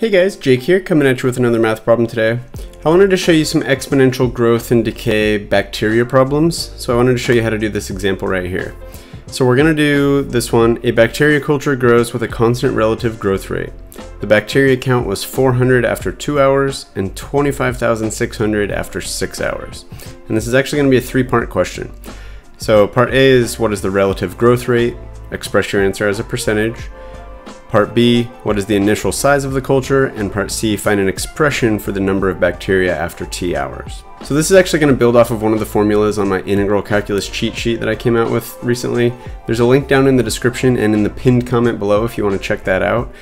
Hey guys, Jake here, coming at you with another math problem today. I wanted to show you some exponential growth and decay bacteria problems, so I wanted to show you how to do this example right here. So we're going to do this one. A bacteria culture grows with a constant relative growth rate. The bacteria count was 400 after 2 hours and 25,600 after 6 hours. And this is actually going to be a three-part question. So part A is what is the relative growth rate? Express your answer as a percentage. Part B, what is the initial size of the culture? And part C, find an expression for the number of bacteria after T hours. So this is actually going to build off of one of the formulas on my integral calculus cheat sheet that I came out with recently. There's a link down in the description and in the pinned comment below if you want to check that out.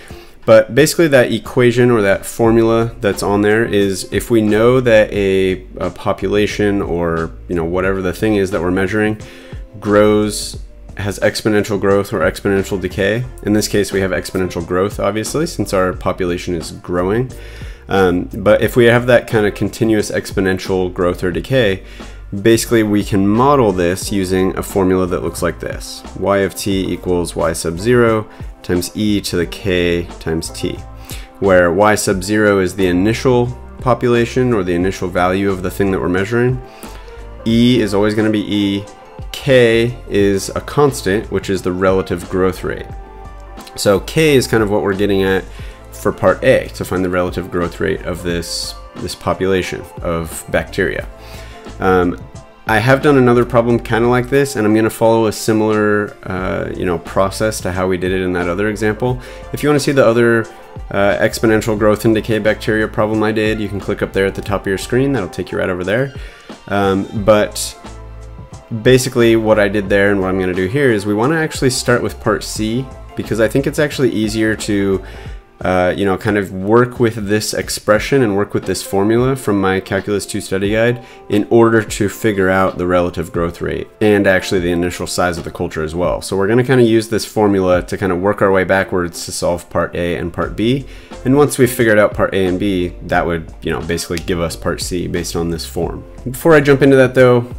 But basically that equation or that formula that's on there is if we know that a, a population or you know whatever the thing is that we're measuring grows has exponential growth or exponential decay. In this case, we have exponential growth, obviously, since our population is growing. Um, but if we have that kind of continuous exponential growth or decay, basically we can model this using a formula that looks like this. y of t equals y sub 0 times e to the k times t, where y sub 0 is the initial population or the initial value of the thing that we're measuring. e is always going to be e, k is a constant, which is the relative growth rate. So k is kind of what we're getting at for part A to find the relative growth rate of this, this population of bacteria. Um, I have done another problem kind of like this, and I'm going to follow a similar, uh, you know, process to how we did it in that other example. If you want to see the other uh, exponential growth and decay bacteria problem I did, you can click up there at the top of your screen. That'll take you right over there. Um, but basically what I did there and what I'm going to do here is we want to actually start with part C because I think it's actually easier to uh, you know, kind of work with this expression and work with this formula from my Calculus 2 study guide in order to figure out the relative growth rate and actually the initial size of the culture as well. So we're going to kind of use this formula to kind of work our way backwards to solve part A and part B. And once we've figured out part A and B, that would, you know, basically give us part C based on this form. Before I jump into that though,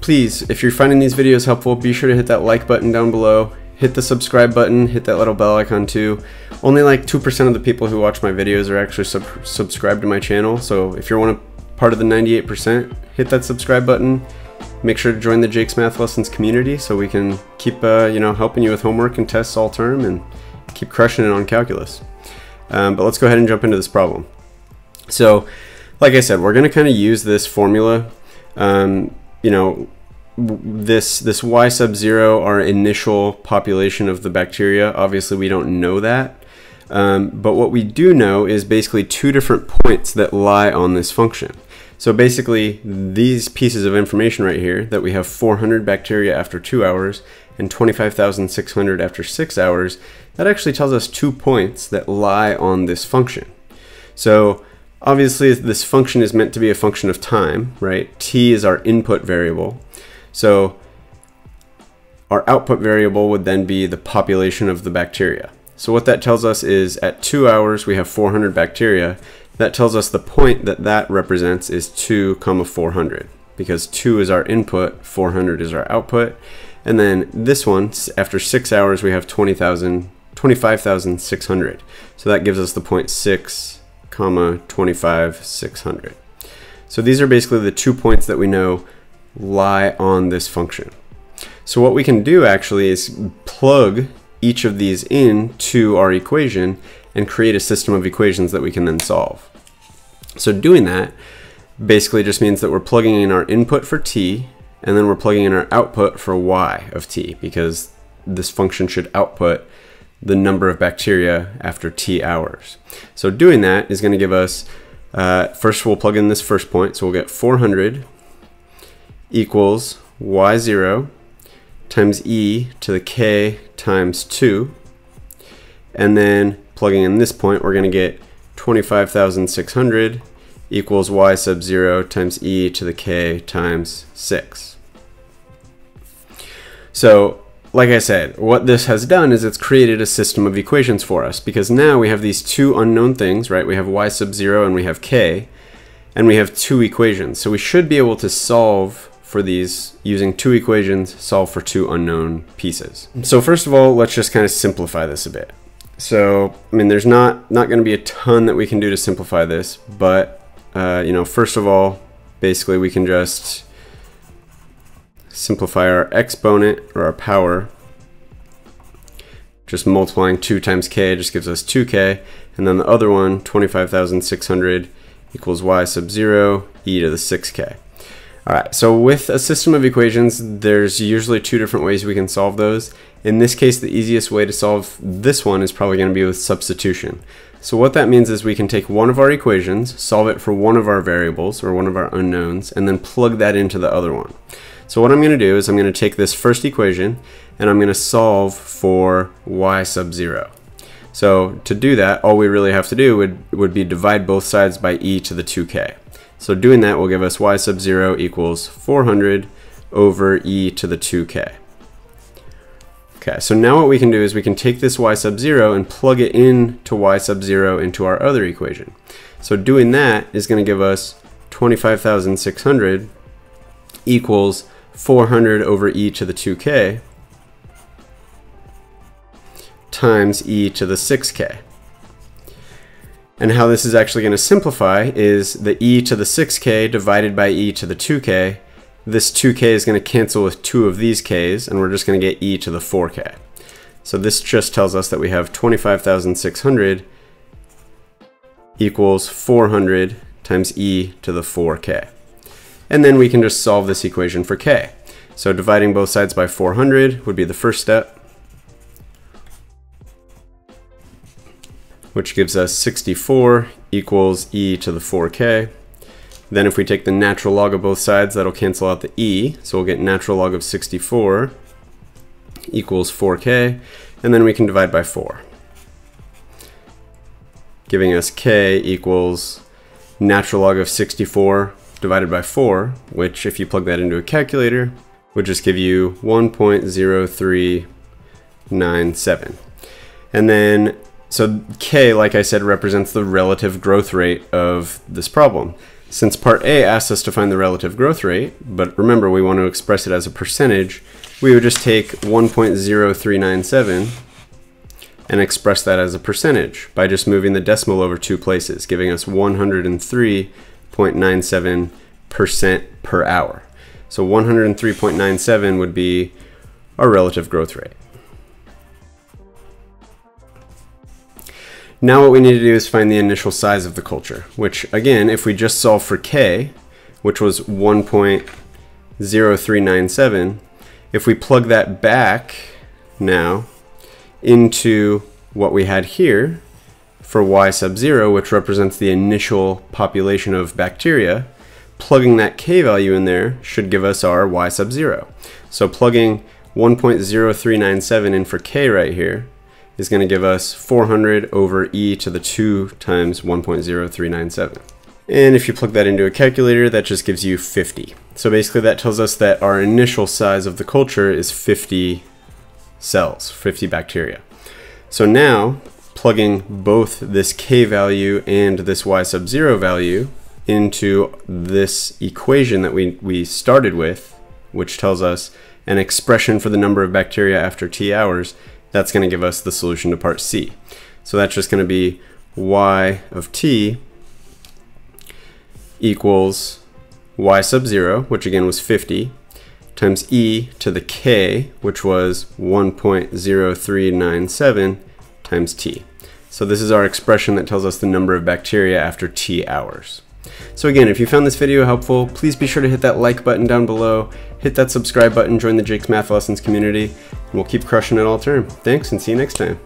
please, if you're finding these videos helpful, be sure to hit that like button down below, hit the subscribe button, hit that little bell icon too. Only like 2% of the people who watch my videos are actually sub subscribed to my channel, so if you're one of part of the 98%, hit that subscribe button. Make sure to join the Jake's Math Lessons community so we can keep, uh, you know, helping you with homework and tests all term and keep crushing it on calculus. Um, but let's go ahead and jump into this problem. So, like I said, we're going to kind of use this formula um, you know, this this y sub 0 our initial population of the bacteria obviously we don't know that. Um, but what we do know is basically two different points that lie on this function. So basically these pieces of information right here that we have 400 bacteria after two hours and 25,600 after six hours that actually tells us two points that lie on this function. So Obviously, this function is meant to be a function of time, right? t is our input variable. So our output variable would then be the population of the bacteria. So what that tells us is at two hours, we have 400 bacteria. That tells us the point that that represents is 2 comma 400 because 2 is our input, 400 is our output. And then this one, after six hours, we have 20,000, 25,600. So that gives us the point 6 comma 25 600. So these are basically the two points that we know lie on this function. So what we can do actually is plug each of these in to our equation and create a system of equations that we can then solve. So doing that basically just means that we're plugging in our input for t and then we're plugging in our output for y of t because this function should output the number of bacteria after t hours. So doing that is going to give us, uh, first we'll plug in this first point, so we'll get 400 equals y0 times e to the k times 2. And then plugging in this point, we're going to get 25,600 equals y sub 0 times e to the k times 6. So like I said, what this has done is it's created a system of equations for us because now we have these two unknown things, right? We have y sub 0 and we have k, and we have two equations. So we should be able to solve for these using two equations, solve for two unknown pieces. So first of all, let's just kind of simplify this a bit. So, I mean, there's not, not going to be a ton that we can do to simplify this, but, uh, you know, first of all, basically we can just simplify our exponent or our power. Just multiplying 2 times k just gives us 2k. And then the other one, 25,600 equals y sub 0 e to the 6k. All right, so with a system of equations, there's usually two different ways we can solve those. In this case, the easiest way to solve this one is probably going to be with substitution. So what that means is we can take one of our equations, solve it for one of our variables or one of our unknowns, and then plug that into the other one. So what I'm going to do is I'm going to take this first equation and I'm going to solve for y sub 0. So to do that, all we really have to do would, would be divide both sides by e to the 2k. So doing that will give us y sub 0 equals 400 over e to the 2k. Okay, so now what we can do is we can take this y sub 0 and plug it in to y sub 0 into our other equation. So doing that is going to give us 25,600 equals 400 over e to the 2k times e to the 6k. And how this is actually going to simplify is the e to the 6k divided by e to the 2k. This 2k is going to cancel with two of these k's, and we're just going to get e to the 4k. So this just tells us that we have 25,600 equals 400 times e to the 4k. And then we can just solve this equation for k. So dividing both sides by 400 would be the first step. which gives us 64 equals e to the 4k. Then if we take the natural log of both sides, that'll cancel out the e. So we'll get natural log of 64 equals 4k. And then we can divide by 4. Giving us k equals natural log of 64 divided by 4, which if you plug that into a calculator, would just give you 1.0397. And then so k, like I said, represents the relative growth rate of this problem. Since part A asks us to find the relative growth rate, but remember we want to express it as a percentage, we would just take 1.0397 and express that as a percentage by just moving the decimal over two places, giving us 103.97% per hour. So 103.97 would be our relative growth rate. Now what we need to do is find the initial size of the culture, which again, if we just solve for k, which was 1.0397, if we plug that back now into what we had here for y sub 0, which represents the initial population of bacteria, plugging that k value in there should give us our y sub 0. So plugging 1.0397 in for k right here is going to give us 400 over e to the 2 times 1.0397. And if you plug that into a calculator, that just gives you 50. So basically that tells us that our initial size of the culture is 50 cells, 50 bacteria. So now, plugging both this k value and this y sub 0 value into this equation that we, we started with, which tells us an expression for the number of bacteria after t hours, that's going to give us the solution to part C. So that's just going to be y of t equals y sub 0, which again was 50, times e to the k, which was 1.0397 times t. So this is our expression that tells us the number of bacteria after t hours. So again, if you found this video helpful, please be sure to hit that like button down below, hit that subscribe button, join the Jake's Math Lessons community, and we'll keep crushing it all term. Thanks and see you next time.